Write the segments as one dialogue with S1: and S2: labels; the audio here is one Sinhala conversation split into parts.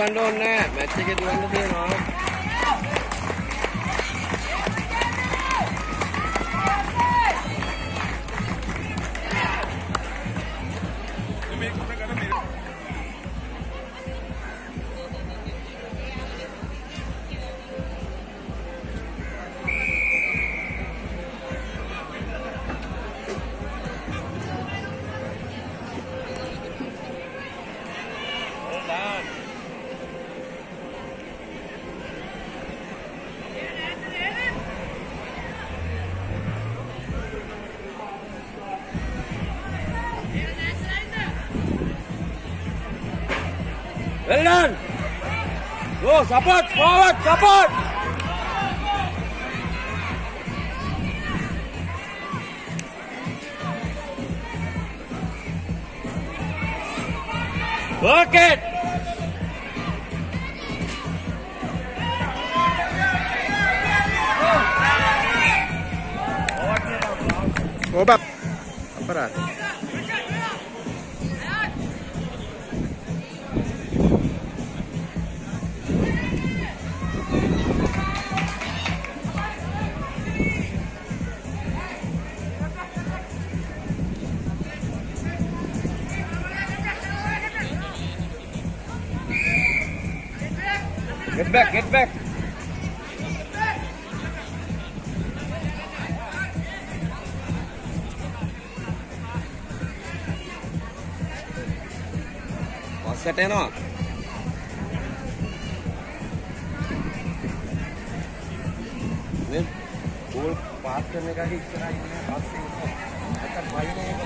S1: දුවන්න ඕනේ නැහැ. මැච් එකේ දුවන්න තියෙනවා. Oh, support, forward, support. Work it.
S2: Apa rasa?
S1: Get back, get back. පස්සට එනවා. මේ ගෝල් පාස් කරන එකගේ ඉස්සරහා ඉන්න පස්සේ ඉන්න. නැත්තම් වයින් එක.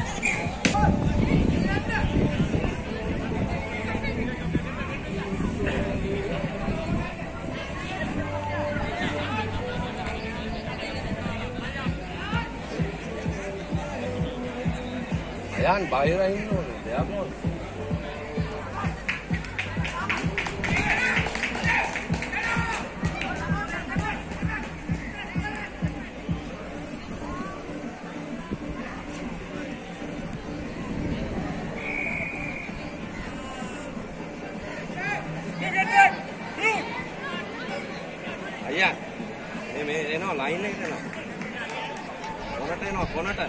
S1: අයන් බයිර ඉන්න ඕනේ. දෙයක් ඕනේ. අයියා මේ මේ එනවා ලයින් එකට එනවා කොනට එනවා කොනට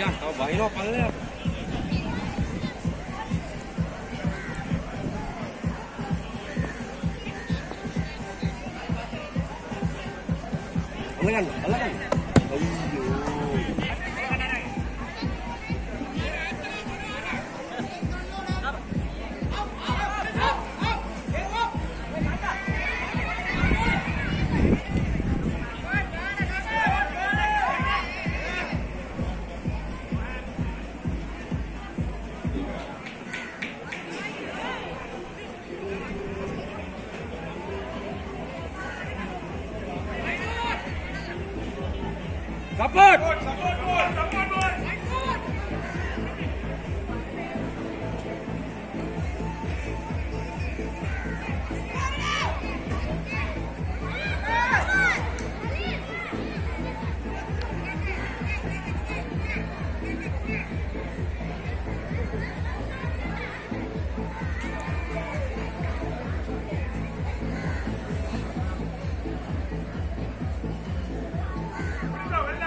S1: 야, 너 많이 넣어, 빨래. 빨래, 빨래. Support! Support!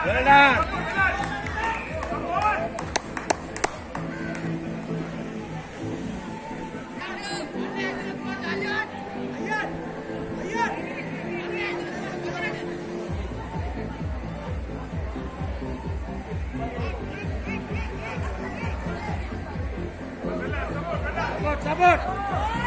S1: Lên ra. Sabut, sabut.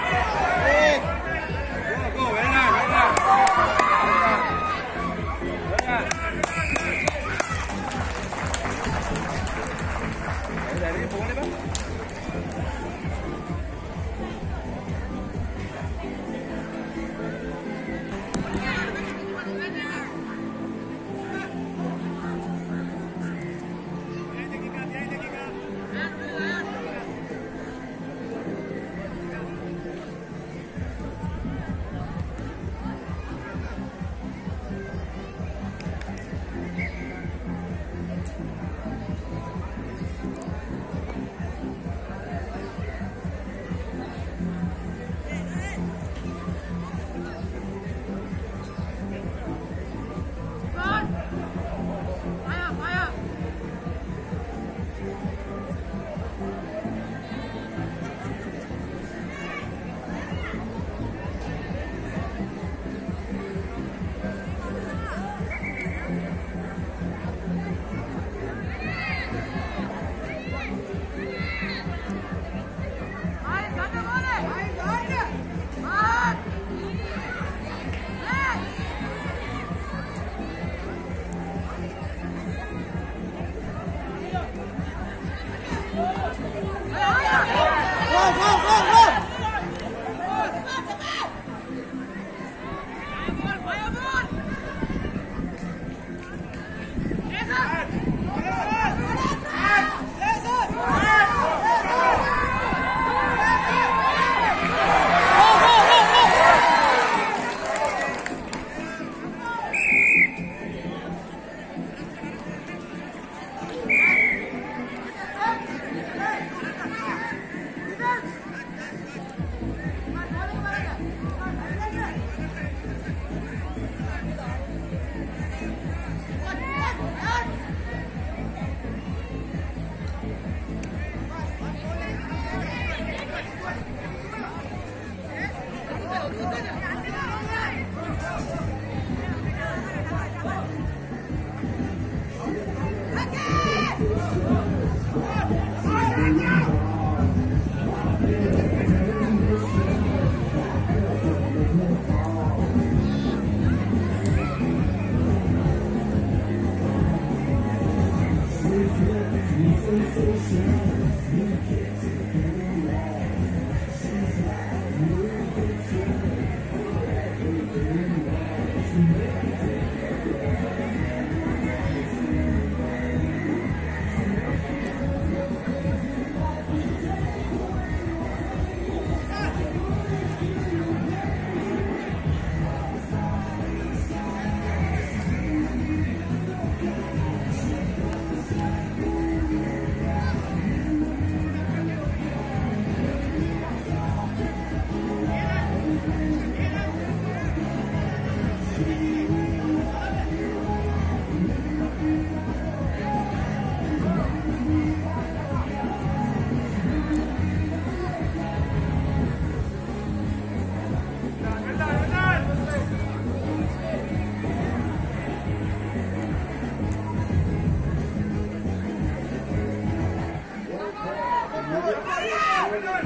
S1: Go! Go!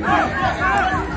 S3: Go!